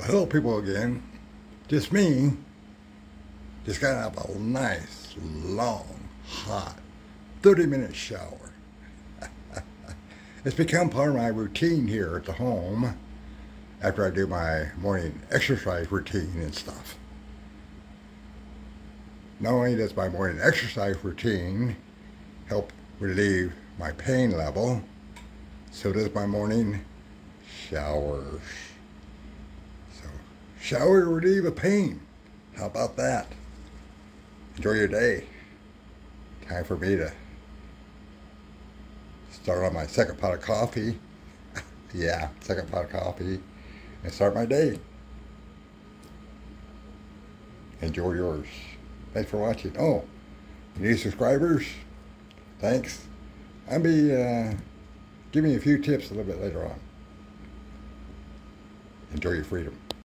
Well, hello, people again. Just me. Just got out of a nice, long, hot, 30 minute shower. it's become part of my routine here at the home after I do my morning exercise routine and stuff. Not only does my morning exercise routine help relieve my pain level, so does my morning showers. Shower to relieve a pain. How about that? Enjoy your day. Time for me to start on my second pot of coffee. yeah, second pot of coffee. And start my day. Enjoy yours. Thanks for watching. Oh, new subscribers? Thanks. I'll be uh, giving you a few tips a little bit later on. Enjoy your freedom.